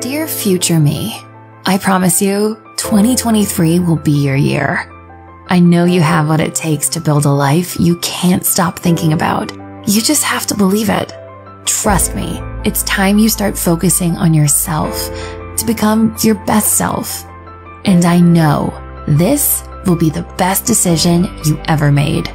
Dear future me, I promise you, 2023 will be your year. I know you have what it takes to build a life you can't stop thinking about. You just have to believe it. Trust me, it's time you start focusing on yourself to become your best self. And I know this will be the best decision you ever made.